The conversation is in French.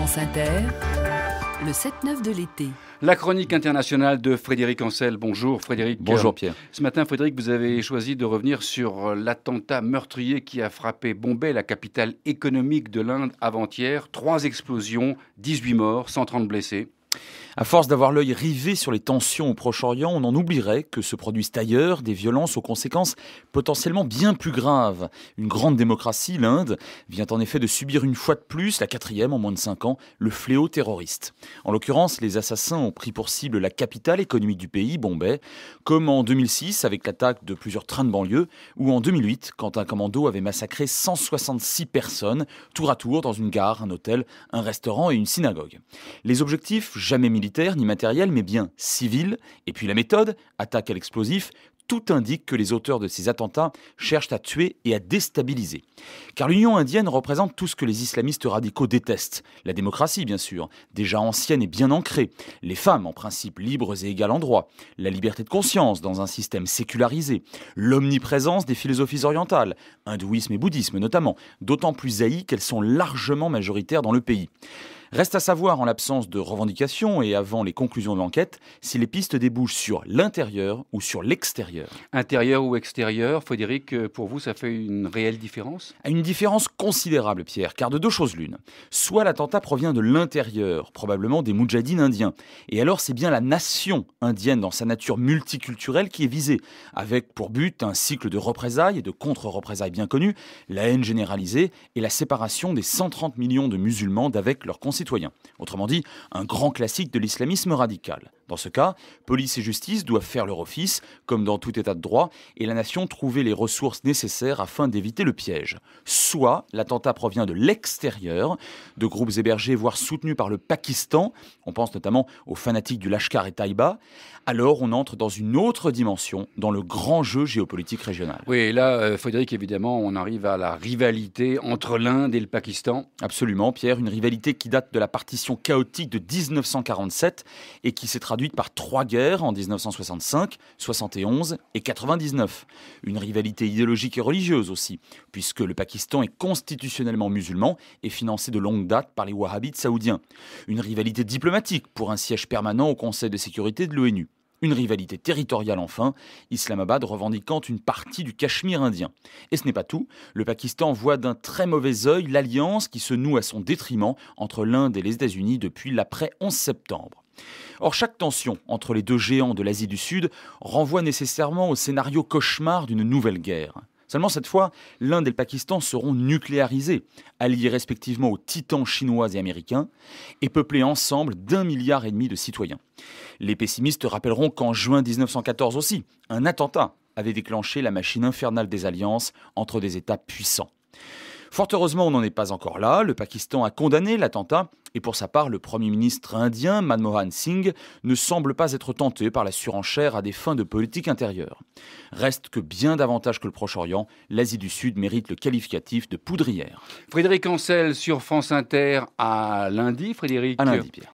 France Inter, le 7-9 de l'été. La chronique internationale de Frédéric Ancel. Bonjour Frédéric. Bonjour Pierre. Ce matin, Frédéric, vous avez choisi de revenir sur l'attentat meurtrier qui a frappé Bombay, la capitale économique de l'Inde, avant-hier. Trois explosions, 18 morts, 130 blessés. À force d'avoir l'œil rivé sur les tensions au Proche-Orient, on en oublierait que se produisent ailleurs des violences aux conséquences potentiellement bien plus graves. Une grande démocratie, l'Inde, vient en effet de subir une fois de plus, la quatrième en moins de cinq ans, le fléau terroriste. En l'occurrence, les assassins ont pris pour cible la capitale économique du pays, Bombay, comme en 2006 avec l'attaque de plusieurs trains de banlieue, ou en 2008 quand un commando avait massacré 166 personnes, tour à tour dans une gare, un hôtel, un restaurant et une synagogue. Les objectifs, jamais militaire ni matériel, mais bien civil. Et puis la méthode, attaque à l'explosif, tout indique que les auteurs de ces attentats cherchent à tuer et à déstabiliser. Car l'Union indienne représente tout ce que les islamistes radicaux détestent. La démocratie, bien sûr, déjà ancienne et bien ancrée. Les femmes, en principe, libres et égales en droit. La liberté de conscience dans un système sécularisé. L'omniprésence des philosophies orientales, hindouisme et bouddhisme notamment, d'autant plus haïes qu'elles sont largement majoritaires dans le pays. Reste à savoir, en l'absence de revendications et avant les conclusions de l'enquête, si les pistes débouchent sur l'intérieur ou sur l'extérieur. Intérieur ou extérieur, Frédéric, euh, pour vous, ça fait une réelle différence? Une différence considérable, Pierre, car de deux choses l'une. Soit l'attentat provient de l'intérieur, probablement des moudjahidines indiens, et alors c'est bien la nation indienne dans sa nature multiculturelle qui est visée, avec pour but un cycle de représailles et de contre-représailles bien connus, la haine généralisée et la séparation des 130 millions de musulmans d'avec leurs concitoyens Autrement dit, un grand classique de l'islamisme radical. Dans ce cas, police et justice doivent faire leur office, comme dans tout état de droit, et la nation trouver les ressources nécessaires afin d'éviter le piège. Soit l'attentat provient de l'extérieur, de groupes hébergés voire soutenus par le Pakistan, on pense notamment aux fanatiques du Lashkar et Taïba, alors on entre dans une autre dimension, dans le grand jeu géopolitique régional. Oui, et là, euh, Frédéric, évidemment, on arrive à la rivalité entre l'Inde et le Pakistan. Absolument, Pierre, une rivalité qui date de la partition chaotique de 1947 et qui s'est par trois guerres en 1965, 71 et 99. Une rivalité idéologique et religieuse aussi, puisque le Pakistan est constitutionnellement musulman et financé de longue date par les wahhabites saoudiens. Une rivalité diplomatique pour un siège permanent au Conseil de sécurité de l'ONU. Une rivalité territoriale enfin, Islamabad revendiquant une partie du Cachemire indien. Et ce n'est pas tout, le Pakistan voit d'un très mauvais œil l'alliance qui se noue à son détriment entre l'Inde et les États-Unis depuis l'après 11 septembre. Or, chaque tension entre les deux géants de l'Asie du Sud renvoie nécessairement au scénario cauchemar d'une nouvelle guerre. Seulement cette fois, l'Inde et le Pakistan seront nucléarisés, alliés respectivement aux titans chinois et américains, et peuplés ensemble d'un milliard et demi de citoyens. Les pessimistes rappelleront qu'en juin 1914 aussi, un attentat avait déclenché la machine infernale des alliances entre des États puissants. Fort heureusement, on n'en est pas encore là. Le Pakistan a condamné l'attentat et pour sa part, le Premier ministre indien Manmohan Singh ne semble pas être tenté par la surenchère à des fins de politique intérieure. Reste que bien davantage que le Proche-Orient, l'Asie du Sud mérite le qualificatif de poudrière. Frédéric Ancel sur France Inter à lundi. Frédéric. À lundi, Pierre.